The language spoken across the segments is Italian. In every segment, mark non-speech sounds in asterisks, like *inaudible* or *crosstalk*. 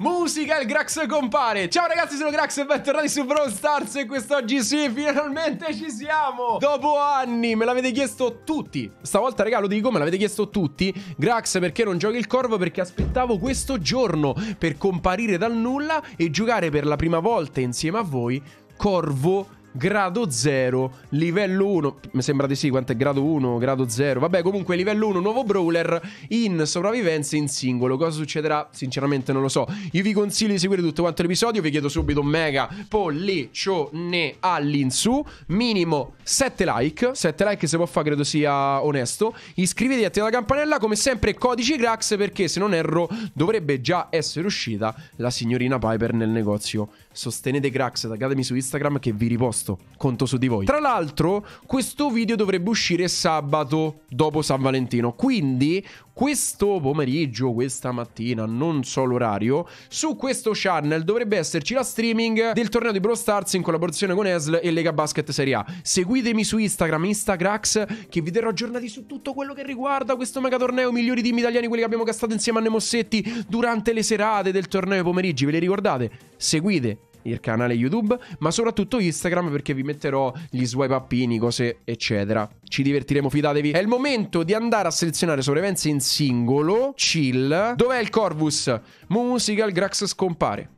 Musica, il Grax compare. Ciao ragazzi, sono Grax e bentornati su Brawl Stars E quest'oggi sì, finalmente ci siamo. Dopo anni, me l'avete chiesto tutti. Stavolta, raga, lo dico, me l'avete chiesto tutti. Grax, perché non giochi il Corvo? Perché aspettavo questo giorno Per comparire dal nulla E giocare per la prima volta insieme a voi Corvo grado 0, livello 1. Mi sembra di sì, quanto è grado 1, grado 0. Vabbè, comunque livello 1, nuovo brawler in sopravvivenza in singolo. Cosa succederà? Sinceramente non lo so. Io vi consiglio di seguire tutto quanto l'episodio, vi chiedo subito un mega pollicione all'insù, minimo 7 like. 7 like se può fare, credo sia onesto. Iscrivetevi, attiva la campanella, come sempre codici Grax perché se non erro dovrebbe già essere uscita la signorina Piper nel negozio. Sostenete Grax, taggatemi su Instagram che vi riposto posto. Conto su di voi. Tra l'altro, questo video dovrebbe uscire sabato dopo San Valentino. Quindi, questo pomeriggio, questa mattina, non so l'orario, su questo channel dovrebbe esserci la streaming del torneo di Brawl Stars in collaborazione con ESL e Lega Basket Serie A. Seguitemi su Instagram, Instagrax, che vi terrò aggiornati su tutto quello che riguarda questo mega torneo. Migliori team italiani, quelli che abbiamo castato insieme a Nemossetti durante le serate del torneo pomeriggi. Ve le ricordate? Seguite il canale YouTube, ma soprattutto Instagram perché vi metterò gli swipe upini, cose eccetera. Ci divertiremo, fidatevi. È il momento di andare a selezionare sopravvivenza in singolo, chill. Dov'è il Corvus? Musica, il Grax scompare.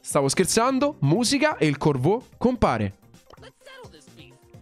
Stavo scherzando, musica e il Corvo compare.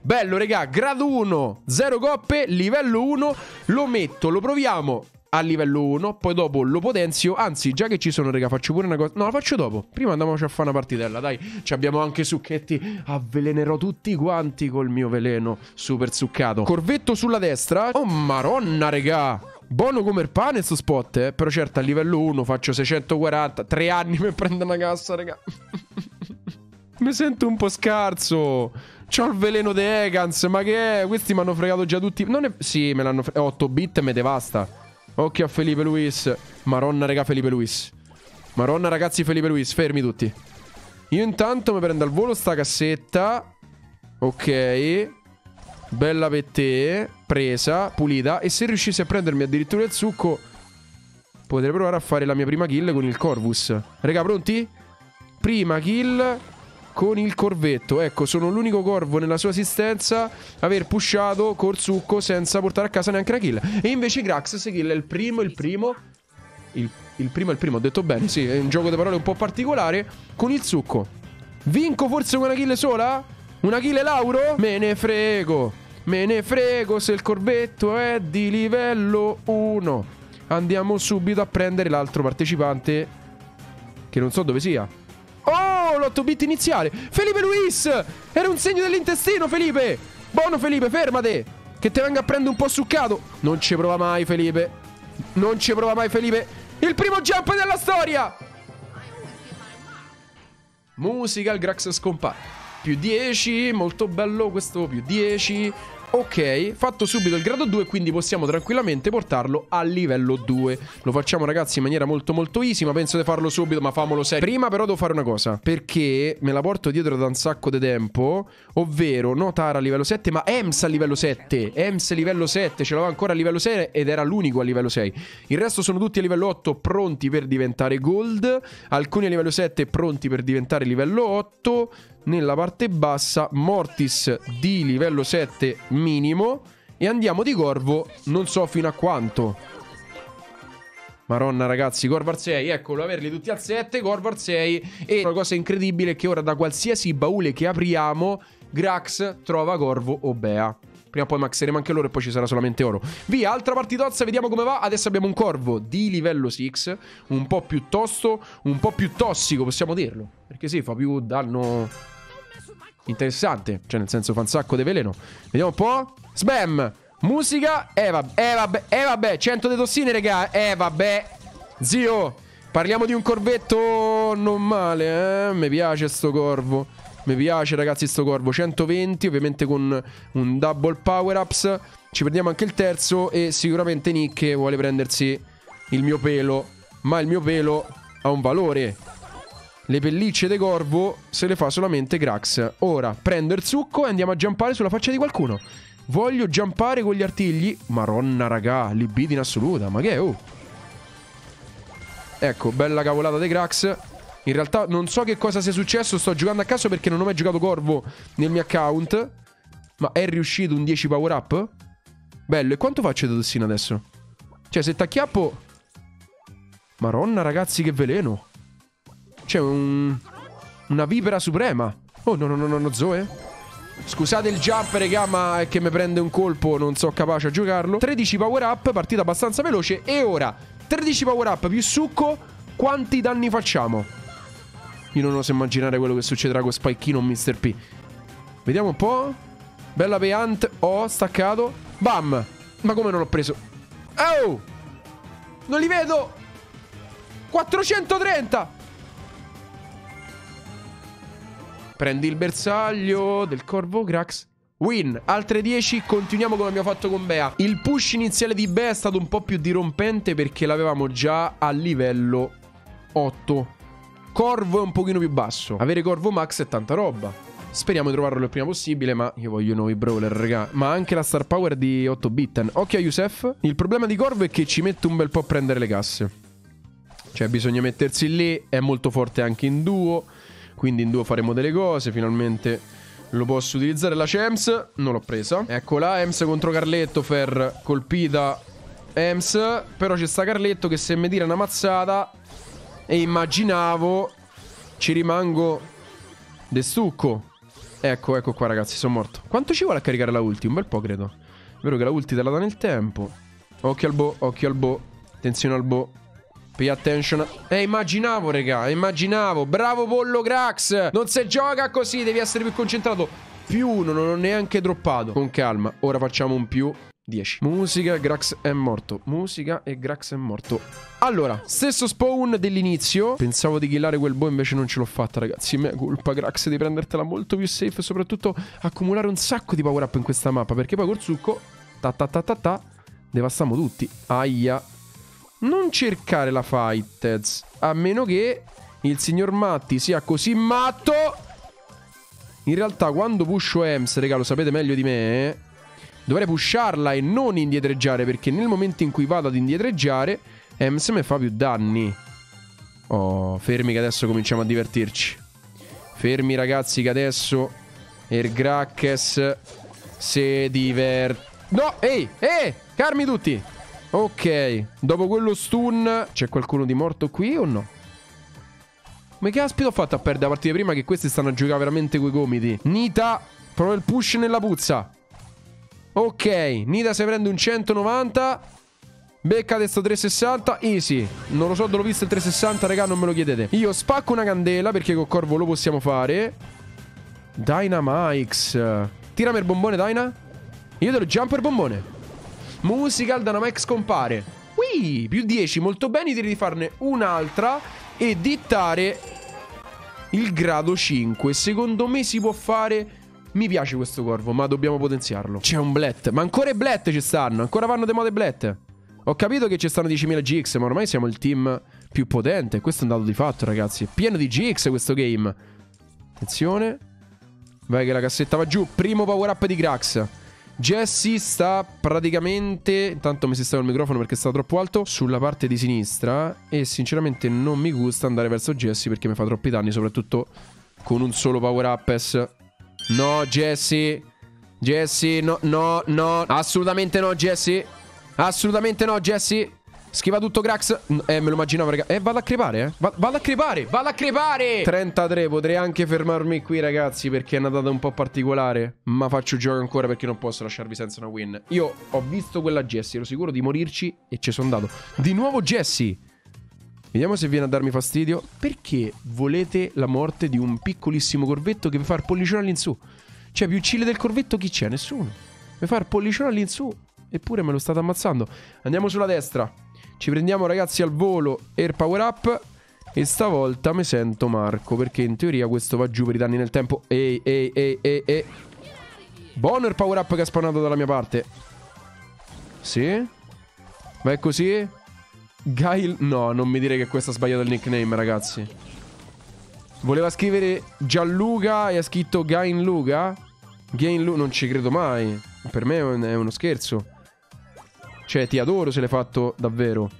Bello, regà, grado 1, 0 coppe, livello 1, lo metto, lo proviamo a livello 1, poi dopo lo potenzio. Anzi, già che ci sono, raga, faccio pure una cosa. No, la faccio dopo. Prima andiamoci a fare una partitella, dai. Ci abbiamo anche succhetti. Avvelenerò tutti quanti col mio veleno super succato. Corvetto sulla destra. Oh, maronna, raga. Buono come il pane sto spot, eh. Però certo, a livello 1 faccio 640. Tre anni per prendere una cassa, raga. *laughs* Mi sento un po' scarso. C'ho il veleno di Egans, ma che è? Questi mi hanno fregato già tutti. Non è... Sì, me l'hanno fregato. 8 bit me devasta. Occhio a Felipe Luis. Maronna, raga, Felipe Luis. Maronna, ragazzi, Felipe Luis. Fermi tutti. Io intanto mi prendo al volo sta cassetta. Ok. Bella per te. Presa, pulita. E se riuscissi a prendermi addirittura il succo... Potrei provare a fare la mia prima kill con il Corvus. Raga, pronti? Prima kill con il corvetto. Ecco, sono l'unico corvo nella sua assistenza aver pushato col succo senza portare a casa neanche una kill. E invece Grax kill è il primo, il primo. Il, il primo è il primo, ho detto bene, sì, è un gioco di parole un po' particolare. Con il succo. Vinco forse con una kill sola? Una kill Lauro? Me ne frego. Me ne frego se il corvetto è di livello 1. Andiamo subito a prendere l'altro partecipante. Che non so dove sia. Oh, l'8 bit iniziale. Felipe Luis! Era un segno dell'intestino, Felipe! Buono, Felipe, fermate! Che te venga a prendere un po' succato. Non ci prova mai, Felipe. Non ci prova mai, Felipe. Il primo jump della storia! Musica, il Grax scompare. Più 10, molto bello questo più 10. Ok, fatto subito il grado 2, quindi possiamo tranquillamente portarlo a livello 2. Lo facciamo ragazzi in maniera molto molto easy, ma penso di farlo subito, ma famolo serio. Prima però devo fare una cosa, perché me la porto dietro da un sacco di tempo, ovvero no Tara a livello 7, ma Ems a livello 7. Ems a livello 7, ce l'aveva ancora a livello 6 ed era l'unico a livello 6. Il resto sono tutti a livello 8 pronti per diventare gold, alcuni a livello 7 pronti per diventare livello 8 nella parte bassa Mortis di livello 7 minimo e andiamo di Corvo non so fino a quanto. Maronna ragazzi, Corvo 6, eccolo, averli tutti al 7, Corvo 6 e una cosa incredibile è che ora da qualsiasi baule che apriamo Grax trova Corvo o Bea. Prima o poi maxeremo anche loro e poi ci sarà solamente oro. Via, altra partitozza, vediamo come va. Adesso abbiamo un corvo di livello 6, un po' più tosto, un po' più tossico, possiamo dirlo. Perché sì, fa più danno interessante. Cioè, nel senso, fa un sacco di veleno. Vediamo un po'. Sbam! Musica. Eh, vabbè. Eh, vabbè. Eh, vabbè. 100 di tossine, raga. Eh, vabbè. Zio. Parliamo di un corvetto non male, eh. Mi piace sto corvo. Mi piace, ragazzi, sto corvo. 120, ovviamente con un double power ups. Ci prendiamo anche il terzo. E sicuramente Nick vuole prendersi il mio pelo. Ma il mio pelo ha un valore. Le pellicce de corvo se le fa solamente Grax. Ora prendo il succo e andiamo a giampare sulla faccia di qualcuno. Voglio giampare con gli artigli. Maronna, raga, libido in assoluta. Ma che è? Oh. Ecco, bella cavolata dei Grax. In realtà non so che cosa sia successo, sto giocando a caso perché non ho mai giocato Corvo nel mio account. Ma è riuscito un 10 power up? Bello, e quanto faccio di tossina adesso? Cioè, se t'acchiappo... Maronna, ragazzi, che veleno. C'è un... Una vipera suprema. Oh, no, no, no, no, Zoe. Scusate il jump, regà, ma è che mi prende un colpo, non so capace a giocarlo. 13 power up, partita abbastanza veloce. E ora, 13 power up più succo, quanti danni facciamo? Io non oso immaginare quello che succederà con Spikino o Mr. P. Vediamo un po'. Bella peant. Oh, staccato. Bam. Ma come non l'ho preso? Oh! Non li vedo! 430! Prendi il bersaglio del corvo Grax. Win, altre 10, continuiamo come abbiamo fatto con Bea. Il push iniziale di Bea è stato un po' più dirompente perché l'avevamo già a livello 8. Corvo è un pochino più basso. Avere Corvo Max è tanta roba. Speriamo di trovarlo il prima possibile, ma io voglio nuovi brawler, raga. Ma anche la star power di 8 bitten. Occhio a Yusef. Il problema di Corvo è che ci mette un bel po' a prendere le casse. Cioè, bisogna mettersi lì. È molto forte anche in duo. Quindi in duo faremo delle cose. Finalmente lo posso utilizzare la Chems. Non l'ho presa. Eccola, Ems contro Carletto. Fer colpita Ems. Però c'è sta Carletto che se mi tira una mazzata e immaginavo ci rimango de stucco. Ecco, ecco qua ragazzi, sono morto. Quanto ci vuole a caricare la ulti? Un bel po' credo. Vero che la ulti te la dà nel tempo. Occhio al bo, occhio al bo. Attenzione al bo. Pay attention. Eh, immaginavo, regà, immaginavo. Bravo pollo Grax. Non si gioca così, devi essere più concentrato. Più uno, non ho neanche droppato. Con calma. Ora facciamo un più 10. Musica, Grax è morto. Musica e Grax è morto. Allora, stesso spawn dell'inizio. Pensavo di killare quel boh, invece non ce l'ho fatta, ragazzi. Mea colpa, Grax, di prendertela molto più safe e soprattutto accumulare un sacco di power up in questa mappa. Perché poi col succo, ta ta ta ta ta, devastiamo tutti. Aia. Non cercare la fight, Tez. A meno che il signor Matti sia così matto. In realtà, quando pusho Ems, regalo, sapete meglio di me, eh? Dovrei pusharla e non indietreggiare perché nel momento in cui vado ad indietreggiare Ems mi fa più danni. Oh, fermi che adesso cominciamo a divertirci. Fermi ragazzi che adesso Ergraches si diverte. No, ehi, ehi, carmi tutti. Ok, dopo quello stun c'è qualcuno di morto qui o no? Come caspita ho fatto a perdere la partita prima che questi stanno a giocare veramente coi gomiti? Nita, prova il push nella puzza. Ok, Nida si prende un 190. Becca adesso 360. Easy. Non lo so dove l'ho visto il 360, raga, non me lo chiedete. Io spacco una candela perché con Corvo lo possiamo fare. Dynamix. Tirami il bombone, Dyna. Io te lo jump per bombone. Musical Dynamix compare. Ui, più 10, molto bene. Direi di farne un'altra e dittare il grado 5. Secondo me si può fare mi piace questo corvo, ma dobbiamo potenziarlo. C'è un Blet. Ma ancora i Blet ci stanno. Ancora vanno dei mode Blet. Ho capito che ci stanno 10.000 GX, ma ormai siamo il team più potente. Questo è un dato di fatto, ragazzi. È pieno di GX questo game. Attenzione. Vai che la cassetta va giù. Primo power up di Grax. Jesse sta praticamente... Intanto mi si stava il microfono perché sta troppo alto. Sulla parte di sinistra. E sinceramente non mi gusta andare verso Jesse perché mi fa troppi danni. Soprattutto con un solo power up. No, Jesse. Jesse, no, no, no. Assolutamente no, Jesse. Assolutamente no, Jesse. Schiva tutto Grax. Eh, me lo immaginavo, raga. Eh, vado a crepare, eh. Va vado a crepare, vado a crepare. 33, potrei anche fermarmi qui, ragazzi, perché è una data un po' particolare. Ma faccio gioco ancora perché non posso lasciarvi senza una win. Io ho visto quella Jesse, ero sicuro di morirci e ci sono andato. Di nuovo Jesse. Vediamo se viene a darmi fastidio. Perché volete la morte di un piccolissimo corvetto che vi fa il pollicione all'insù? Cioè, più chill del corvetto chi c'è? Nessuno. Mi fa il pollicione all'insù. Eppure me lo state ammazzando. Andiamo sulla destra. Ci prendiamo, ragazzi, al volo Air Power Up. E stavolta mi sento Marco. Perché in teoria questo va giù per i danni nel tempo. Ehi, ehi, ehi, ehi, ehi. Buono il Power Up che ha spawnato dalla mia parte. Sì. Vai così. Gail... No, non mi dire che questo ha sbagliato il nickname, ragazzi. Voleva scrivere Gianluca e ha scritto Gain Luca? Gain Luca? Non ci credo mai. Per me è uno scherzo. Cioè, ti adoro se l'hai fatto davvero.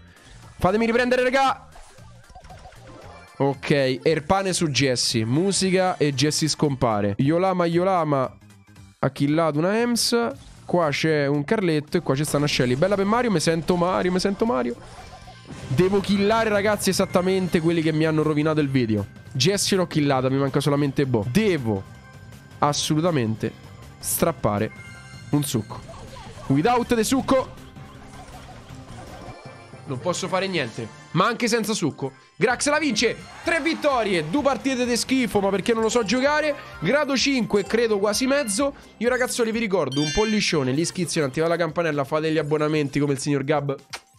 Fatemi riprendere, raga. Ok, Erpane su Jesse. Musica e Jesse scompare. Yolama Yolama ha killato una Ems. Qua c'è un Carletto e qua c'è sta una Shelly. Bella per Mario, mi sento Mario, mi sento Mario. Devo killare ragazzi esattamente quelli che mi hanno rovinato il video. Jesse l'ho killata, mi manca solamente Bo. Devo assolutamente strappare un succo. Without the succo non posso fare niente. Ma anche senza succo. Grax la vince. Tre vittorie, due partite di schifo, ma perché non lo so giocare. Grado 5, credo quasi mezzo. Io ragazzoli vi ricordo, un pollicione, gli schizzi, attivate la campanella, fate gli abbonamenti come il signor Gab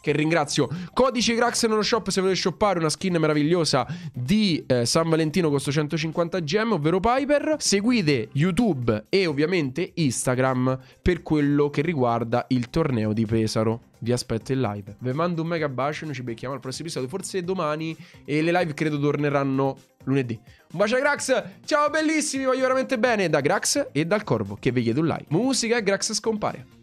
che ringrazio. Codice Grax nello shop se volete shoppare una skin meravigliosa di eh, San Valentino con 150 gem, ovvero Piper. Seguite YouTube e ovviamente Instagram per quello che riguarda il torneo di Pesaro. Vi aspetto in live. Vi mando un mega bacio. Noi ci becchiamo al prossimo episodio. Forse domani. E le live credo torneranno lunedì. Un bacio a Grax. Ciao bellissimi. Voglio veramente bene. Da Grax e dal Corvo che vi chiedo un like. Musica e Grax scompare.